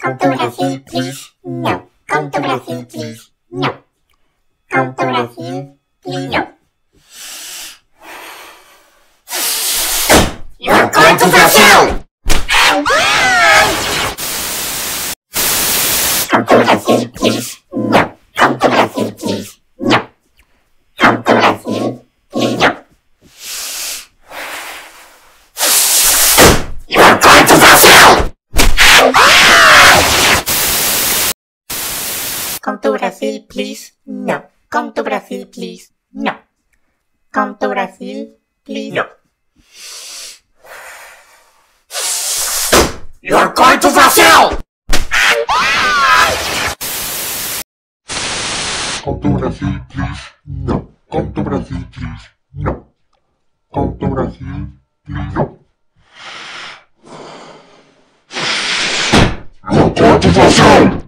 Come to Brazil, please. No. Come to Brazil, please. No. Come to Brazil, please. No. You're going to Brazil! Come to Brazil, please. No. Come to Brazil, please. No. Come to Brazil, please. No. You're going to Brazil! Come to Brazil, please. No. Come to Brazil, please. No. Come to Brazil, please. No. You're going to Brazil! Come to Brazil, please. No. Come to Brazil, please. No. Come to Brazil, please. No. You're going to Brazil!